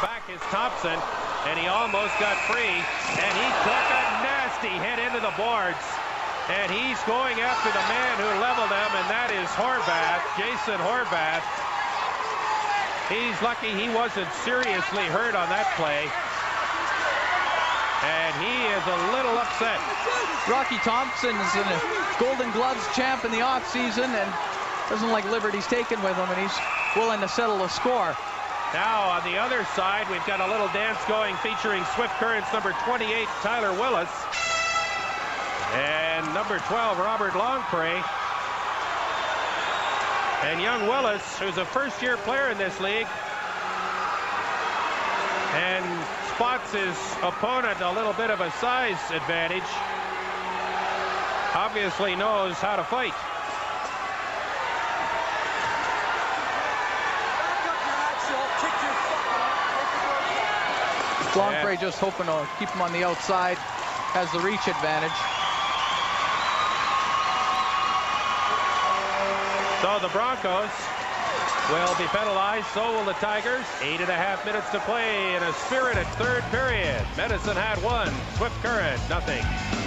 back is Thompson, and he almost got free, and he took a nasty hit into the boards. And he's going after the man who leveled him, and that is Horvath, Jason Horvath. He's lucky he wasn't seriously hurt on that play. And he is a little upset. Rocky Thompson is a Golden Gloves champ in the offseason and doesn't like liberties taken with him, and he's willing to settle the score. Now on the other side, we've got a little dance going featuring Swift Currents number 28, Tyler Willis, and number 12, Robert Longpre. And young Willis, who's a first-year player in this league, and spots his opponent a little bit of a size advantage, obviously knows how to fight. Longpre just hoping to keep him on the outside, has the reach advantage. So the Broncos will be penalized. So will the Tigers. Eight and a half minutes to play in a spirited third period. Medicine Hat one. Swift Current nothing.